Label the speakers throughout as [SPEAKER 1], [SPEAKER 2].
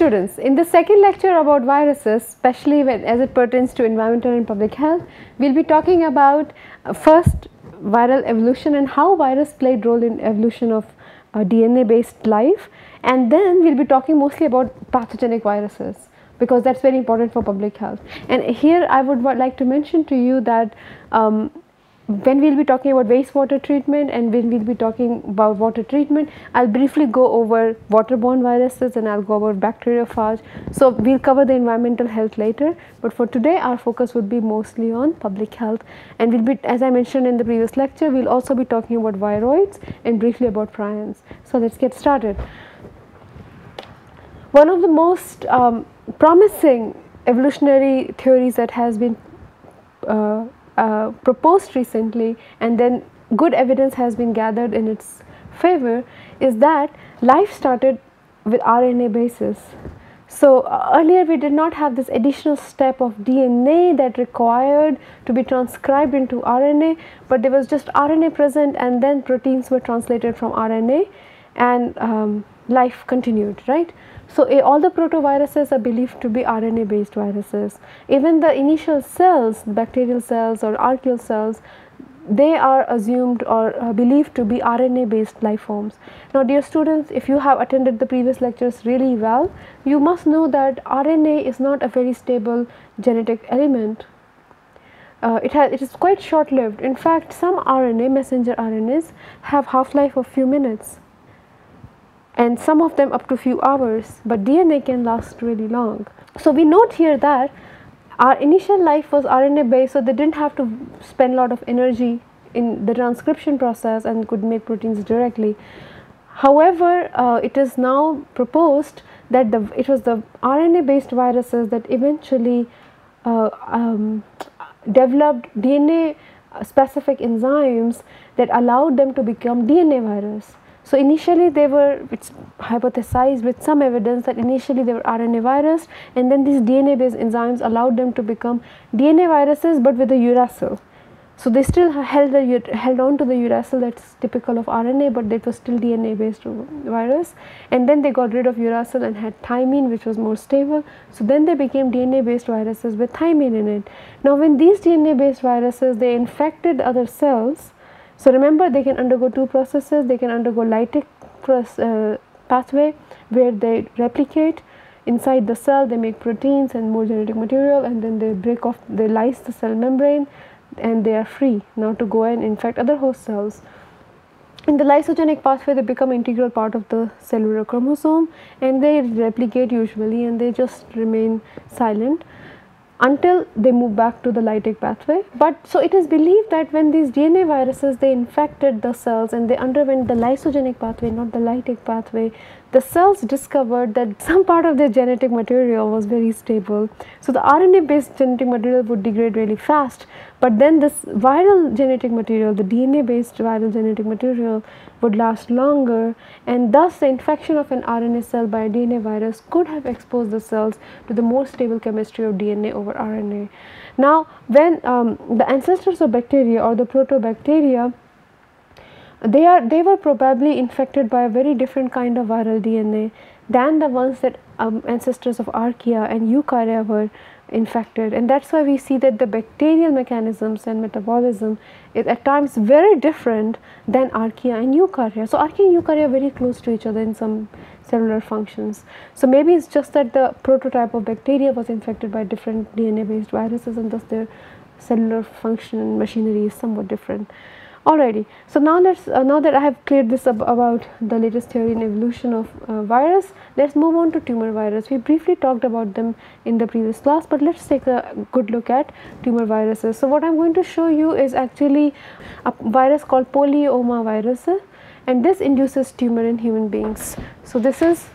[SPEAKER 1] Students, in the second lecture about viruses, especially when, as it pertains to environmental and public health, we will be talking about uh, first viral evolution and how virus played role in evolution of uh, DNA based life and then we will be talking mostly about pathogenic viruses because that is very important for public health. And here I would like to mention to you that um, when we will be talking about wastewater treatment and when we will be talking about water treatment, I will briefly go over waterborne viruses and I will go over bacteriophage. So, we will cover the environmental health later, but for today our focus would be mostly on public health and we will be as I mentioned in the previous lecture, we will also be talking about viroids and briefly about prions. So, let us get started. One of the most um, promising evolutionary theories that has been uh, uh, proposed recently and then good evidence has been gathered in its favor is that life started with RNA basis. So, uh, earlier we did not have this additional step of DNA that required to be transcribed into RNA, but there was just RNA present and then proteins were translated from RNA and um, life continued, right. So, all the protoviruses are believed to be RNA based viruses. Even the initial cells, bacterial cells or archaeal cells, they are assumed or uh, believed to be RNA based life forms. Now dear students, if you have attended the previous lectures really well, you must know that RNA is not a very stable genetic element. Uh, it, has, it is quite short lived. In fact, some RNA, messenger RNAs have half life of few minutes and some of them up to few hours, but DNA can last really long. So, we note here that our initial life was RNA based, so they did not have to spend a lot of energy in the transcription process and could make proteins directly. However, uh, it is now proposed that the it was the RNA based viruses that eventually uh, um, developed DNA specific enzymes that allowed them to become DNA virus. So, initially they were hypothesized with some evidence that initially they were RNA virus and then these DNA based enzymes allowed them to become DNA viruses but with a uracil. So, they still held, held on to the uracil that is typical of RNA, but it was still DNA based virus and then they got rid of uracil and had thymine which was more stable. So, then they became DNA based viruses with thymine in it. Now, when these DNA based viruses they infected other cells so, remember they can undergo two processes, they can undergo lytic uh, pathway where they replicate. Inside the cell, they make proteins and more genetic material and then they break off, they lyse the cell membrane and they are free now to go and infect other host cells. In the lysogenic pathway they become integral part of the cellular chromosome and they replicate usually and they just remain silent until they move back to the lytic pathway. But so it is believed that when these DNA viruses they infected the cells and they underwent the lysogenic pathway not the lytic pathway the cells discovered that some part of their genetic material was very stable. So, the RNA based genetic material would degrade really fast, but then this viral genetic material, the DNA based viral genetic material would last longer and thus the infection of an RNA cell by a DNA virus could have exposed the cells to the more stable chemistry of DNA over RNA. Now, when um, the ancestors of bacteria or the protobacteria they are they were probably infected by a very different kind of viral DNA than the ones that um, ancestors of archaea and eukarya were infected and that is why we see that the bacterial mechanisms and metabolism is at times very different than archaea and eukarya. So, archaea and eukarya are very close to each other in some cellular functions. So, maybe it is just that the prototype of bacteria was infected by different DNA based viruses and thus their cellular function and machinery is somewhat different. Alrighty, so now let's uh, now that I have cleared this ab about the latest theory in evolution of uh, virus, let's move on to tumor virus. We briefly talked about them in the previous class, but let's take a good look at tumor viruses. So what I'm going to show you is actually a virus called polyoma virus, and this induces tumor in human beings. So this is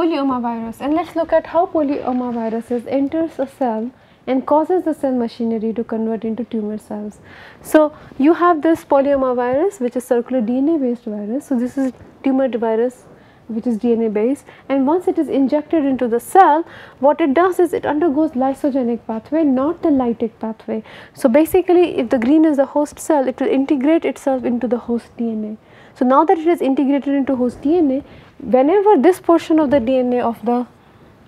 [SPEAKER 1] polyoma virus and let's look at how polyoma viruses enters a cell and causes the cell machinery to convert into tumor cells. So, you have this polyoma virus which is circular DNA based virus. So, this is tumor virus which is DNA based and once it is injected into the cell what it does is it undergoes lysogenic pathway not the lytic pathway. So basically if the green is the host cell it will integrate itself into the host DNA. So now that it is integrated into host DNA whenever this portion of the DNA of the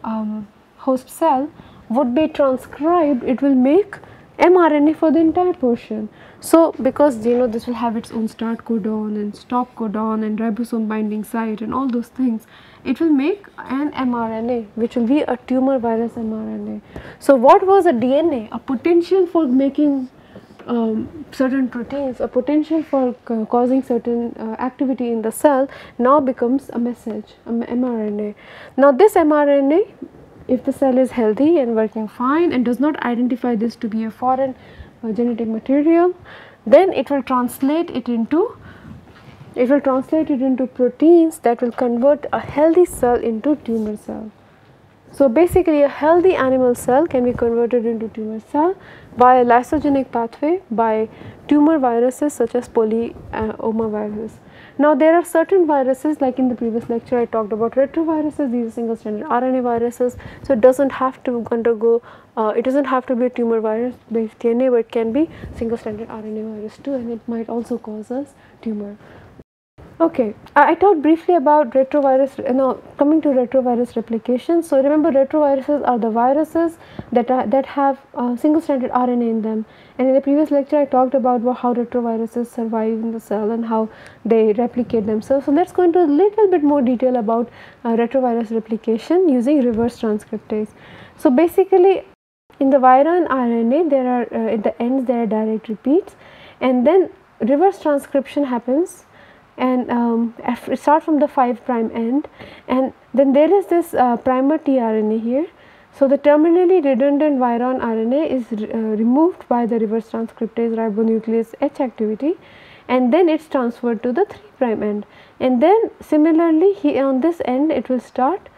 [SPEAKER 1] um, host cell would be transcribed it will make mRNA for the entire portion. So, because you know this will have its own start codon and stop codon and ribosome binding site and all those things, it will make an mRNA which will be a tumor virus mRNA. So, what was a DNA? A potential for making um, certain proteins, a potential for causing certain uh, activity in the cell now becomes a message, a mRNA. Now, this mRNA if the cell is healthy and working fine and does not identify this to be a foreign uh, genetic material then it will translate it into it will translate it into proteins that will convert a healthy cell into tumor cell. So basically a healthy animal cell can be converted into tumor cell by a lysogenic pathway by tumor viruses such as polyomavirus. Now there are certain viruses like in the previous lecture I talked about retroviruses these are single stranded RNA viruses so it does not have to undergo uh, it does not have to be a tumor virus based DNA but it can be single stranded RNA virus too and it might also cause us tumor. Okay, I talked briefly about retrovirus, now coming to retrovirus replication. So remember retroviruses are the viruses that, are, that have uh, single-stranded RNA in them. And in the previous lecture I talked about how retroviruses survive in the cell and how they replicate themselves. So let's go into a little bit more detail about uh, retrovirus replication using reverse transcriptase. So basically in the viral RNA there are uh, at the ends there are direct repeats and then reverse transcription happens and um, start from the 5 prime end. And then there is this uh, primer tRNA here. So, the terminally redundant viron RNA is uh, removed by the reverse transcriptase ribonuclease H activity. And then it is transferred to the 3 prime end. And then similarly here on this end it will start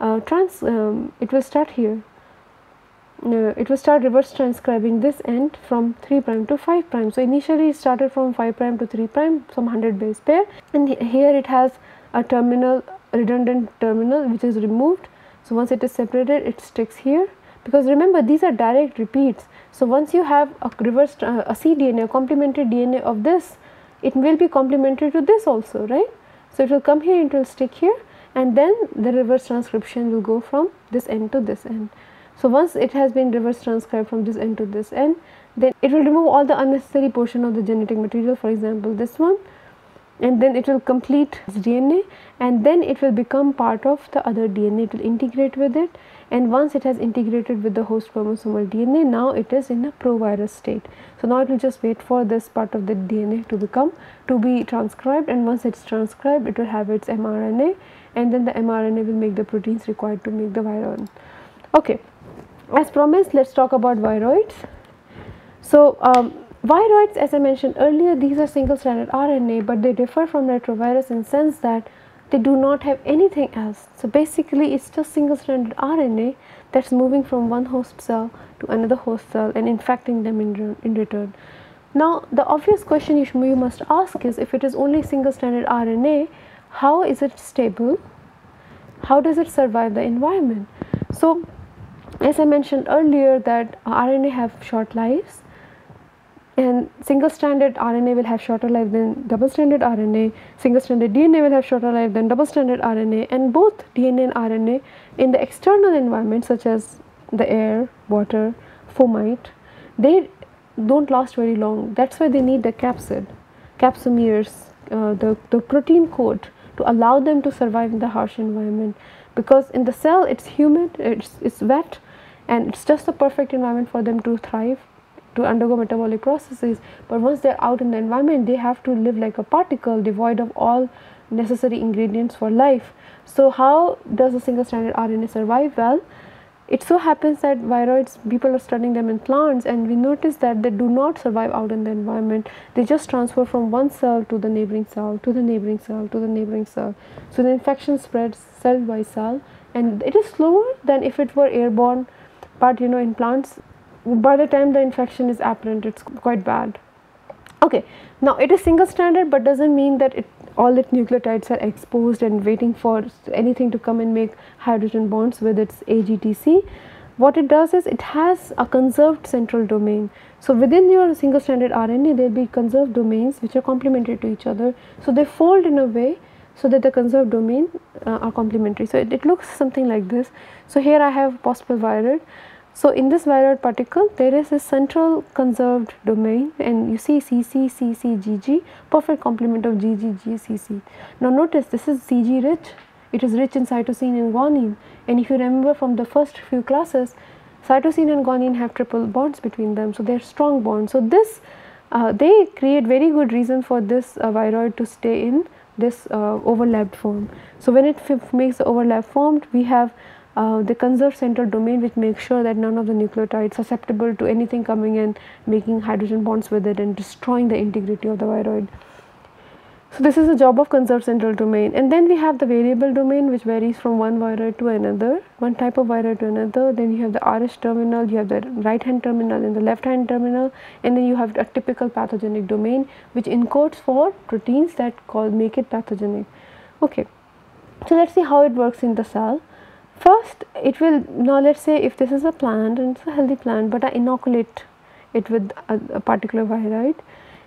[SPEAKER 1] uh, trans um, it will start here uh, it will start reverse transcribing this end from 3 prime to 5 prime. So, initially it started from 5 prime to 3 prime some 100 base pair and here it has a terminal redundant terminal which is removed. So, once it is separated it sticks here because remember these are direct repeats. So, once you have a reverse uh, a cDNA a complementary DNA of this it will be complementary to this also right. So, it will come here it will stick here and then the reverse transcription will go from this end to this end. So, once it has been reverse transcribed from this end to this end, then it will remove all the unnecessary portion of the genetic material for example this one and then it will complete its DNA and then it will become part of the other DNA, it will integrate with it and once it has integrated with the host chromosomal DNA now it is in a provirus state. So, now it will just wait for this part of the DNA to become to be transcribed and once it is transcribed it will have its mRNA and then the mRNA will make the proteins required to make the viron. Okay as promised let us talk about viroids. So, um, viroids as I mentioned earlier these are single stranded RNA but they differ from retrovirus in sense that they do not have anything else. So, basically it is just single stranded RNA that is moving from one host cell to another host cell and infecting them in, in return. Now, the obvious question you, you must ask is if it is only single stranded RNA how is it stable? How does it survive the environment? So, as I mentioned earlier that RNA have short lives and single stranded RNA will have shorter life than double stranded RNA, single stranded DNA will have shorter life than double stranded RNA and both DNA and RNA in the external environment such as the air, water, fomite, they do not last very long. That is why they need the capsid, capsomeres, uh, the, the protein coat to allow them to survive in the harsh environment. Because in the cell it is humid, it is wet and it is just the perfect environment for them to thrive to undergo metabolic processes but once they are out in the environment they have to live like a particle devoid of all necessary ingredients for life. So how does a single stranded RNA survive? Well it so happens that viroids people are studying them in plants and we notice that they do not survive out in the environment they just transfer from one cell to the neighboring cell to the neighboring cell to the neighboring cell so the infection spreads cell by cell and it is slower than if it were airborne but you know in plants by the time the infection is apparent it's quite bad okay now it is single stranded but doesn't mean that it all its nucleotides are exposed and waiting for anything to come and make hydrogen bonds with its AGTC. What it does is it has a conserved central domain. So within your single stranded RNA there will be conserved domains which are complementary to each other. So they fold in a way so that the conserved domain uh, are complementary. So it, it, looks something like this. So here I have phosphoviroid. So in this viroid particle there is a central conserved domain and you see CC, CC, GG perfect complement of GG, GCC. Now notice this is CG rich, it is rich in cytosine and guanine and if you remember from the first few classes cytosine and guanine have triple bonds between them so they are strong bonds. So this uh, they create very good reason for this uh, viroid to stay in this uh, overlapped form. So when it makes the overlap formed we have uh, the conserved central domain which makes sure that none of the nucleotides susceptible to anything coming and making hydrogen bonds with it and destroying the integrity of the viroid. So this is the job of conserved central domain. And then we have the variable domain which varies from one viroid to another, one type of viroid to another, then you have the RH terminal, you have the right hand terminal and the left hand terminal. And then you have a typical pathogenic domain which encodes for proteins that call make it pathogenic. Okay, so let us see how it works in the cell. First it will now let us say if this is a plant and it is a healthy plant but I inoculate it with a, a particular viroid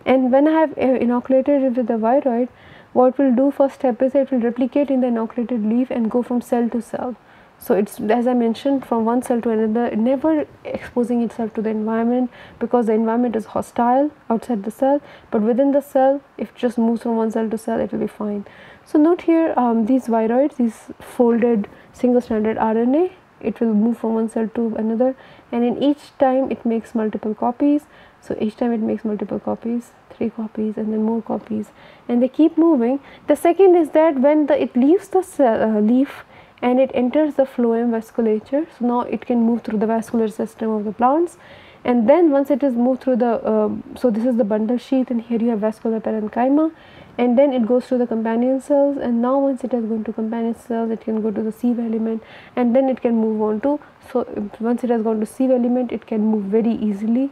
[SPEAKER 1] and when I have uh, inoculated it with the viroid what will do first step is it will replicate in the inoculated leaf and go from cell to cell. So it's as I mentioned from one cell to another never exposing itself to the environment because the environment is hostile outside the cell but within the cell if it just moves from one cell to cell it will be fine. So note here um, these viroids these folded single stranded RNA it will move from one cell to another and in each time it makes multiple copies. So each time it makes multiple copies 3 copies and then more copies and they keep moving. The second is that when the it leaves the cell, uh, leaf and it enters the phloem vasculature. So now it can move through the vascular system of the plants and then once it is moved through the, uh, so this is the bundle sheath and here you have vascular parenchyma and then it goes to the companion cells and now once it has gone to companion cells it can go to the sieve element and then it can move on to, so once it has gone to sieve element it can move very easily.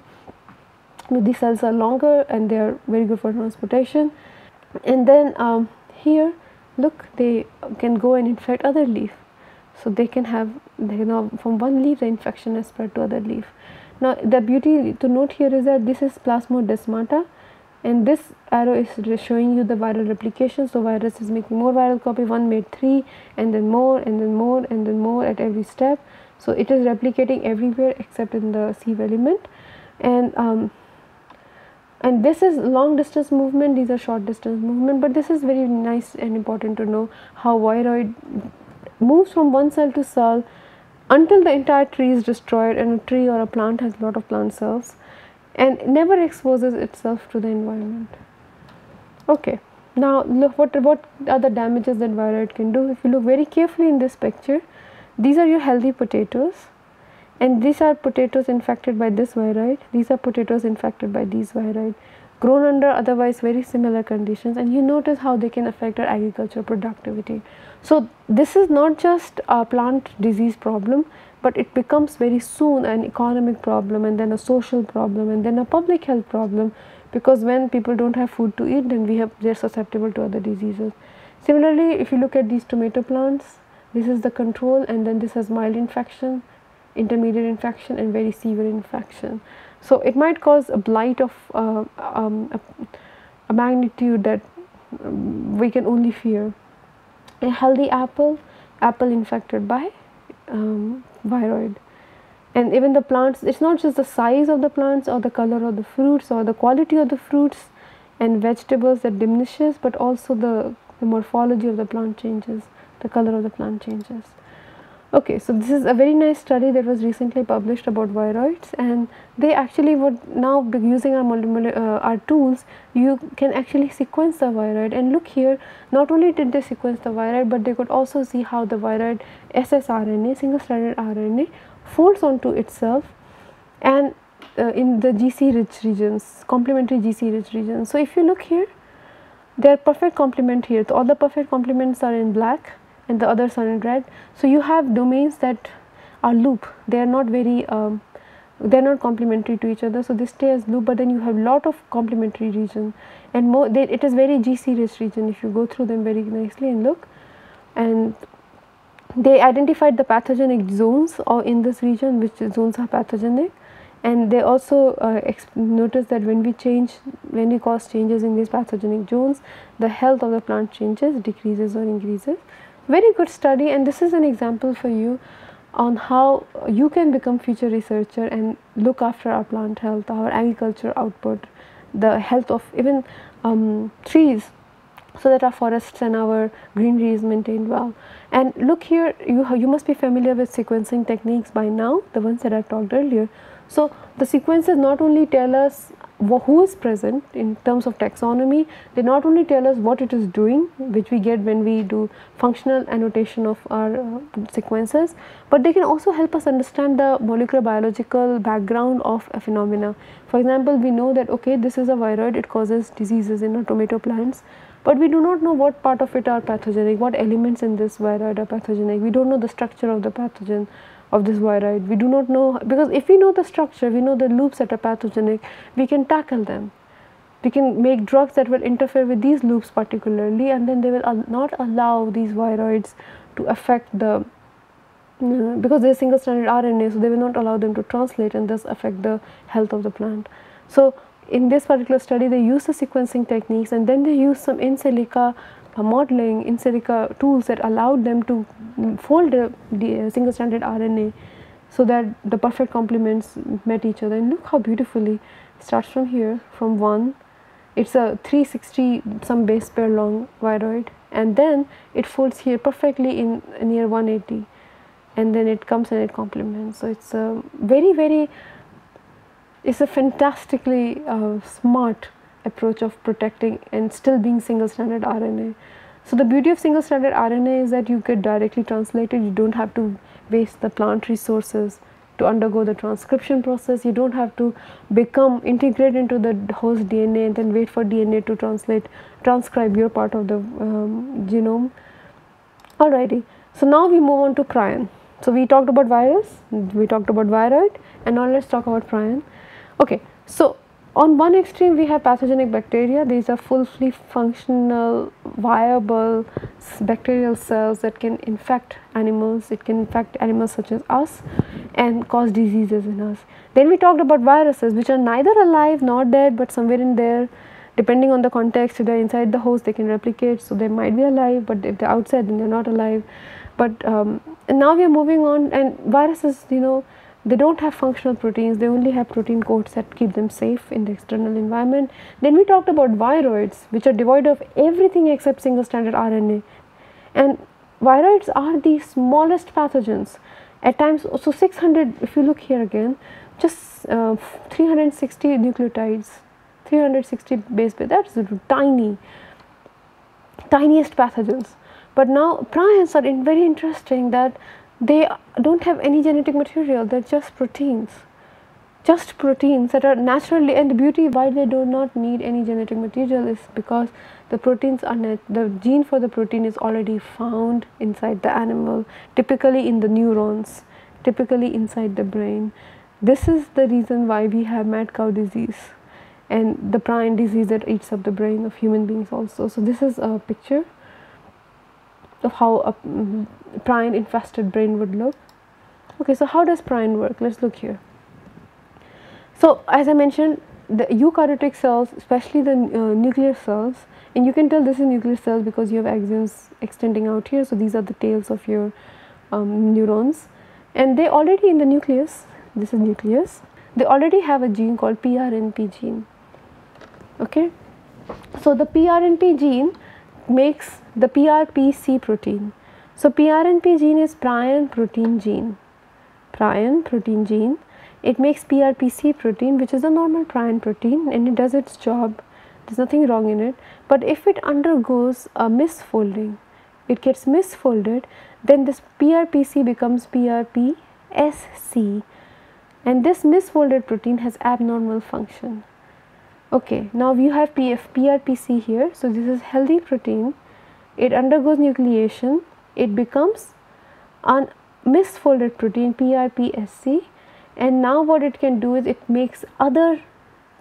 [SPEAKER 1] These cells are longer and they are very good for transportation and then um, here look they can go and infect other leaf. So they can have they know from one leaf the infection is spread to other leaf. Now the beauty to note here is that this is plasmodesmata and this arrow is showing you the viral replication. So virus is making more viral copy, one made 3 and then more and then more and then more at every step. So it is replicating everywhere except in the sieve element and um, and this is long distance movement these are short distance movement but this is very nice and important to know how viroid moves from one cell to cell until the entire tree is destroyed and a tree or a plant has a lot of plant cells and never exposes itself to the environment. Okay, now look what, what are the damages that viroid can do. If you look very carefully in this picture, these are your healthy potatoes and these are potatoes infected by this viroid these are potatoes infected by these viroid grown under otherwise very similar conditions. And you notice how they can affect our agricultural productivity. So this is not just a plant disease problem but it becomes very soon an economic problem and then a social problem and then a public health problem. Because when people don't have food to eat then we have they're susceptible to other diseases. Similarly if you look at these tomato plants this is the control and then this has mild infection intermediate infection and very severe infection. So it might cause a blight of uh, um, a, a, magnitude that um, we can only fear. A healthy apple, apple infected by um, viroid. And even the plants, it's not just the size of the plants or the color of the fruits or the quality of the fruits and vegetables that diminishes, but also the, the morphology of the plant changes, the color of the plant changes. Okay, so this is a very nice study that was recently published about viroids and they actually would now be using our, uh, our tools. You can actually sequence the viroid and look here not only did they sequence the viroid but they could also see how the viroid ssRNA single stranded RNA folds onto itself and uh, in the GC rich regions complementary GC rich regions. So if you look here they are perfect complement here. So all the perfect complements are in black and the others are in red. So you have domains that are loop, they are not very um, they are not complementary to each other. So they stay as loop but then you have lot of complementary region. And more they, it is very GC rich region if you go through them very nicely and look. And they identified the pathogenic zones or in this region which zones are pathogenic. And they also uh, notice that when we change when we cause changes in these pathogenic zones the health of the plant changes decreases or increases very good study and this is an example for you on how you can become future researcher and look after our plant health, our agriculture output, the health of even um, trees so that our forests and our greenery is maintained well. And look here, you, you must be familiar with sequencing techniques by now, the ones that I talked earlier. So, the sequences not only tell us who is present in terms of taxonomy they not only tell us what it is doing which we get when we do functional annotation of our uh, sequences but they can also help us understand the molecular biological background of a phenomena. For example we know that okay this is a viroid it causes diseases in our tomato plants but we do not know what part of it are pathogenic what elements in this viroid are pathogenic. We don't know the structure of the pathogen of this viroid. We do not know because if we know the structure, we know the loops that are pathogenic, we can tackle them. We can make drugs that will interfere with these loops particularly and then they will al not allow these viroids to affect the uh, because they are single stranded RNA so they will not allow them to translate and thus affect the health of the plant. So in this particular study they use the sequencing techniques and then they use some in silico modeling in silico tools that allowed them to fold the, single stranded RNA so that the perfect complements met each other. And look how beautifully starts from here from 1 it's a 360 some base pair long viroid. And then it folds here perfectly in near 180 and then it comes and it complements. So it's a very very it's a fantastically uh, smart approach of protecting and still being single stranded RNA. So the beauty of single stranded RNA is that you get directly translated, you don't have to waste the plant resources to undergo the transcription process, you don't have to become integrate into the host DNA and then wait for DNA to translate, transcribe your part of the um, genome. Alrighty, so now we move on to prion. So we talked about virus, we talked about viroid and now let's talk about prion. Okay, so on one extreme we have pathogenic bacteria. These are fully functional viable bacterial cells that can infect animals. It can infect animals such as us and cause diseases in us. Then we talked about viruses which are neither alive nor dead but somewhere in there depending on the context if they're inside the host they can replicate so they might be alive but if they're outside then they're not alive. But um, now we are moving on and viruses you know they don't have functional proteins. They only have protein coats that keep them safe in the external environment. Then we talked about viroids which are devoid of everything except single stranded rna and viroids are the smallest pathogens. At times so 600 if you look here again just uh, 360 nucleotides 360 base pair that's tiny tiniest pathogens. But now prions are in very interesting that they don't have any genetic material they're just proteins. Just proteins that are naturally and the beauty why they do not need any genetic material is because the proteins are net the gene for the protein is already found inside the animal typically in the neurons typically inside the brain. This is the reason why we have mad cow disease and the prion disease that eats up the brain of human beings also. So this is a picture of how a mm, prion infested brain would look. Okay, so how does prion work? Let's look here. So as I mentioned, the eukaryotic cells, especially the uh, nuclear cells, and you can tell this is nuclear cells because you have axons extending out here. So these are the tails of your um, neurons, and they already in the nucleus. This is nucleus. They already have a gene called PRNP gene. Okay, so the PRNP gene makes the PRPC protein. So PRNP gene is prion protein gene. Prion protein gene. It makes PRPC protein which is a normal prion protein and it does its job. There's nothing wrong in it. But if it undergoes a misfolding, it gets misfolded, then this PRPC becomes PRPSC and this misfolded protein has abnormal function. Okay, now you have PF, PRPC here. So this is healthy protein. It undergoes nucleation. It becomes a misfolded protein PRPSC and now what it can do is it makes other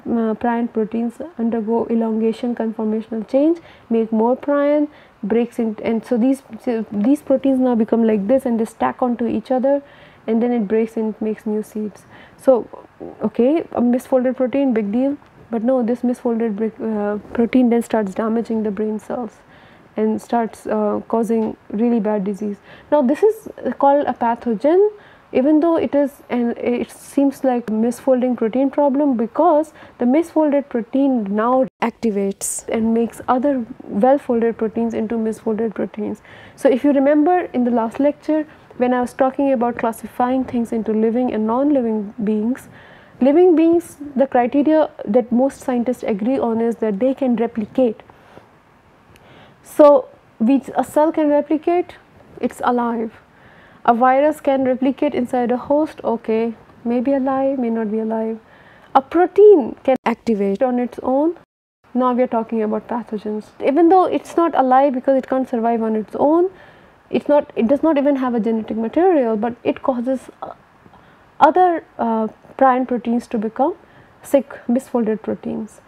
[SPEAKER 1] uh, prion proteins undergo elongation conformational change make more prion breaks in and so these so these proteins now become like this and they stack onto each other and then it breaks and makes new seeds so okay a misfolded protein big deal but no this misfolded uh, protein then starts damaging the brain cells and starts uh, causing really bad disease now this is called a pathogen even though it is and it seems like misfolding protein problem because the misfolded protein now activates and makes other well folded proteins into misfolded proteins. So if you remember in the last lecture when I was talking about classifying things into living and non-living beings, living beings the criteria that most scientists agree on is that they can replicate. So which a cell can replicate, it's alive a virus can replicate inside a host, okay, may be alive, may not be alive. A protein can activate on its own. Now we are talking about pathogens. Even though it's not alive because it can't survive on its own, it's not, it does not even have a genetic material, but it causes other uh, prion proteins to become sick, misfolded proteins.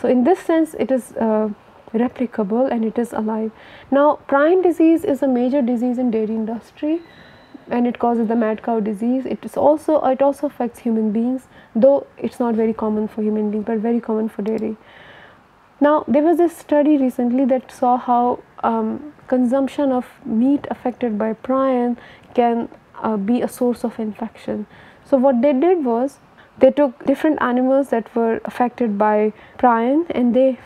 [SPEAKER 1] So in this sense, it is uh, replicable and it is alive. Now, prion disease is a major disease in dairy industry and it causes the mad cow disease it is also it also affects human beings though it's not very common for human beings but very common for dairy now there was a study recently that saw how um, consumption of meat affected by prion can uh, be a source of infection so what they did was they took different animals that were affected by prion and they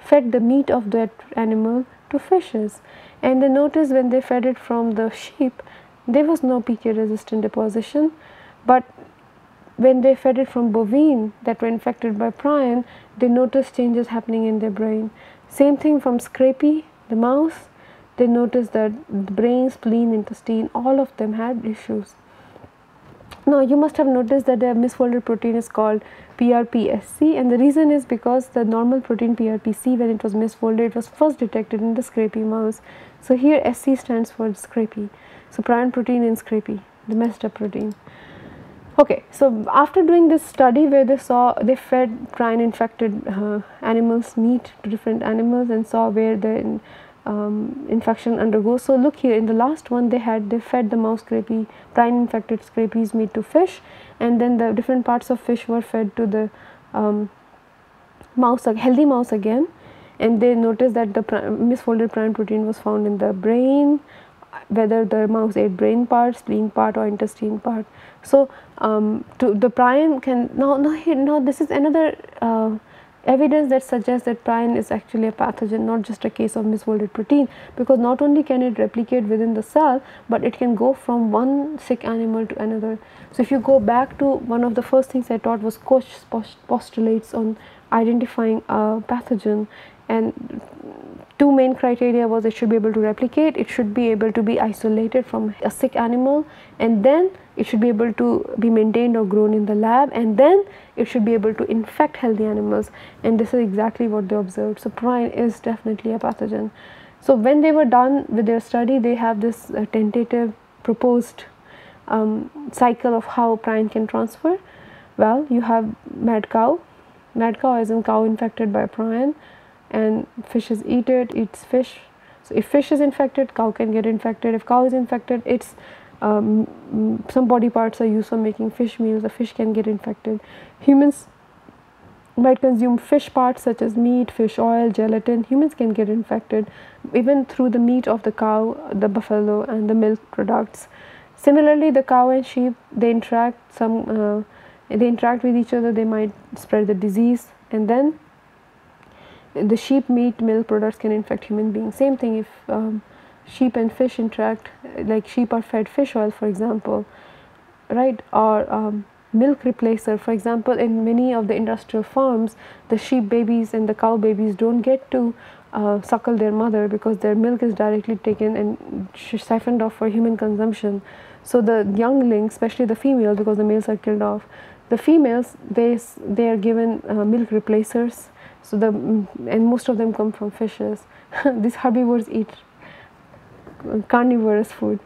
[SPEAKER 1] fed the meat of that animal to fishes and they noticed when they fed it from the sheep there was no PK resistant deposition, but when they fed it from bovine that were infected by prion, they noticed changes happening in their brain. Same thing from scrapie, the mouse, they noticed that the brain, spleen, intestine, all of them had issues. Now you must have noticed that the misfolded protein is called PRPSC and the reason is because the normal protein PRPC when it was misfolded it was first detected in the scrapie mouse. So here SC stands for scrapie. So prion protein in scrapie, the messed up protein. Okay, so after doing this study where they saw they fed prion infected uh, animals meat to different animals and saw where the um, infection undergoes. So look here in the last one they had they fed the mouse scrapie prion infected scrapies meat to fish and then the different parts of fish were fed to the um, mouse healthy mouse again and they noticed that the misfolded prion protein was found in the brain whether the mouse ate brain part, spleen part or intestine part. So, um, to the prion can now, now, here, now this is another uh, evidence that suggests that prion is actually a pathogen not just a case of misfolded protein because not only can it replicate within the cell but it can go from one sick animal to another. So, if you go back to one of the first things I taught was Koch's postulates on identifying a pathogen and two main criteria was it should be able to replicate, it should be able to be isolated from a sick animal and then it should be able to be maintained or grown in the lab and then it should be able to infect healthy animals and this is exactly what they observed. So, prion is definitely a pathogen. So, when they were done with their study they have this uh, tentative proposed um, cycle of how prion can transfer. Well, you have mad cow, mad cow is a cow infected by prion and fishes eat it, eats fish. So if fish is infected, cow can get infected. If cow is infected, it's um, some body parts are used for making fish meals. The fish can get infected. Humans might consume fish parts such as meat, fish oil, gelatin. Humans can get infected even through the meat of the cow, the buffalo, and the milk products. Similarly, the cow and sheep they interact. Some uh, they interact with each other. They might spread the disease, and then the sheep meat milk products can infect human beings same thing if um, sheep and fish interact like sheep are fed fish oil for example right? Or um, milk replacer for example in many of the industrial farms the sheep babies and the cow babies don't get to uh, suckle their mother because their milk is directly taken and siphoned off for human consumption. So the younglings especially the females because the males are killed off the females they they are given uh, milk replacers. So the and most of them come from fishes. These herbivores eat carnivorous food.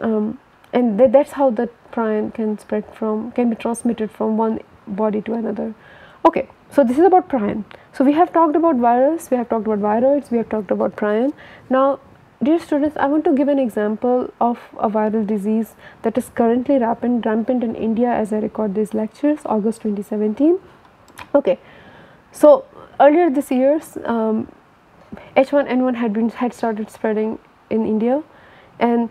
[SPEAKER 1] Um, and th that's how the prion can spread from can be transmitted from one body to another. Okay, so this is about prion. So we have talked about virus, we have talked about viroids, we have talked about prion. Now dear students, I want to give an example of a viral disease that is currently rampant, rampant in India as I record these lectures, August 2017. Okay, so earlier this year, um, H1N1 had been had started spreading in India, and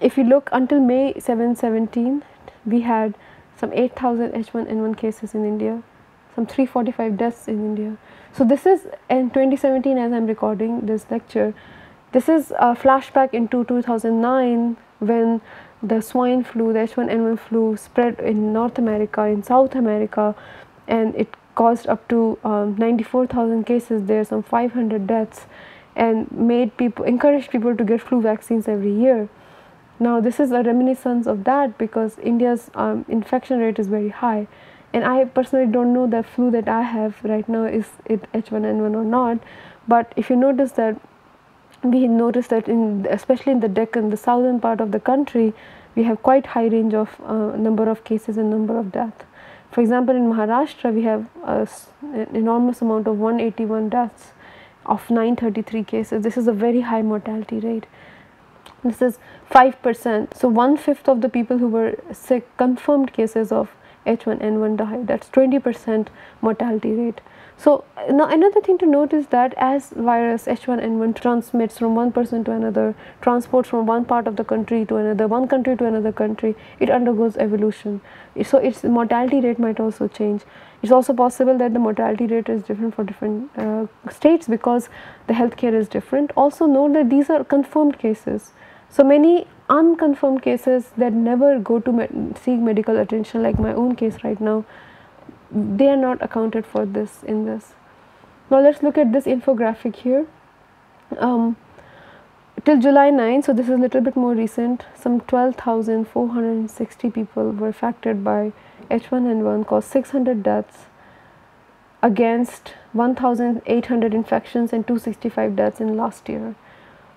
[SPEAKER 1] if you look until May 717, we had some 8,000 H1N1 cases in India, some 345 deaths in India. So this is in 2017 as I am recording this lecture, this is a flashback into 2009 when the swine flu, the H1N1 flu spread in North America, in South America and it caused up to um, 94,000 cases there, some 500 deaths and made people, encouraged people to get flu vaccines every year. Now this is a reminiscence of that because India's um, infection rate is very high and I personally don't know the flu that I have right now is it H1N1 or not but if you notice that we noticed that in especially in the Deccan the southern part of the country we have quite high range of uh, number of cases and number of deaths. For example in Maharashtra we have an enormous amount of 181 deaths of 933 cases this is a very high mortality rate this is 5%. So one fifth of the people who were sick confirmed cases of H1N1 died. That's 20% mortality rate. So now another thing to note is that as virus H1N1 transmits from one person to another, transports from one part of the country to another, one country to another country, it undergoes evolution. So its mortality rate might also change. It's also possible that the mortality rate is different for different uh, states because the healthcare is different. Also note that these are confirmed cases. So many unconfirmed cases that never go to seek medical attention like my own case right now, they are not accounted for this in this. Now let's look at this infographic here. Um, till July 9, so this is a little bit more recent, some 12,460 people were affected by H1N1 caused 600 deaths against 1,800 infections and 265 deaths in last year.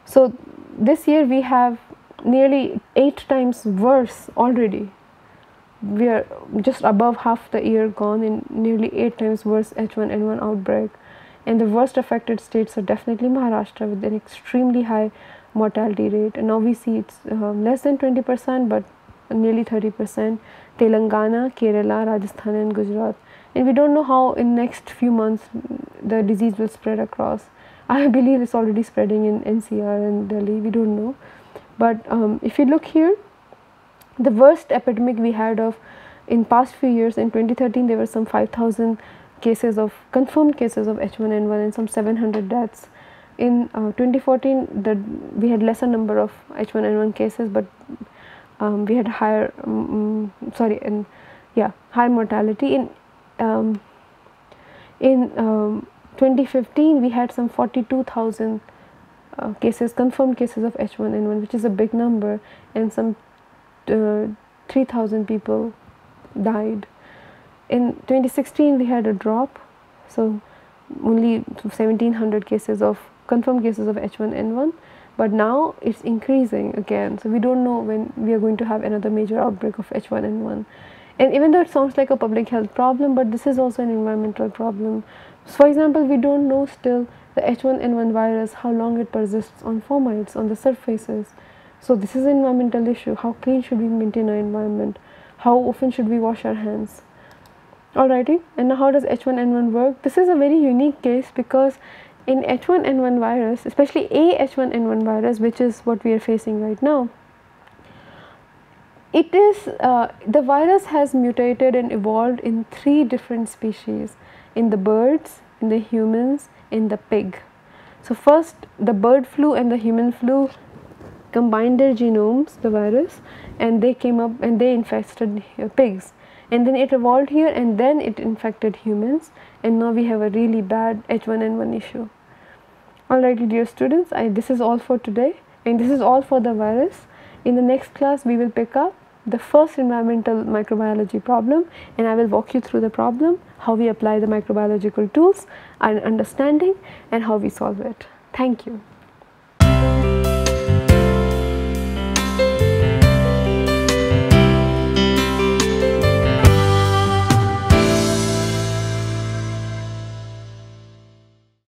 [SPEAKER 1] So this year we have nearly eight times worse already. We are just above half the year gone in nearly eight times worse H1N1 outbreak. And the worst affected states are definitely Maharashtra with an extremely high mortality rate. And now we see it's uh, less than 20% but nearly 30%. Telangana, Kerala, Rajasthan and Gujarat. And we don't know how in next few months the disease will spread across. I believe it's already spreading in NCR and Delhi, we don't know. But um, if you look here, the worst epidemic we had of in past few years, in 2013 there were some 5000 cases of confirmed cases of H1N1 and some 700 deaths. In uh, 2014, the, we had lesser number of H1N1 cases, but um, we had higher, um, sorry, and yeah, high mortality. In um, in um, 2015 we had some 42,000 uh, cases confirmed cases of H1N1 which is a big number and some uh, 3,000 people died. In 2016 we had a drop. So only 1700 cases of confirmed cases of H1N1 but now it's increasing again. So we don't know when we are going to have another major outbreak of H1N1 and even though it sounds like a public health problem but this is also an environmental problem. So for example, we don't know still the H1N1 virus, how long it persists on fomites, on the surfaces. So this is an environmental issue. How clean should we maintain our environment? How often should we wash our hands? Alrighty, and now how does H1N1 work? This is a very unique case because in H1N1 virus, especially a H1N1 virus, which is what we are facing right now, it is, uh, the virus has mutated and evolved in three different species in the birds, in the humans, in the pig. So first the bird flu and the human flu combined their genomes, the virus, and they came up and they infected pigs. And then it evolved here and then it infected humans and now we have a really bad H1N1 issue. Alright dear students, I, this is all for today and this is all for the virus. In the next class we will pick up the first environmental microbiology problem and I will walk you through the problem, how we apply the microbiological tools and understanding and how we solve it. Thank you.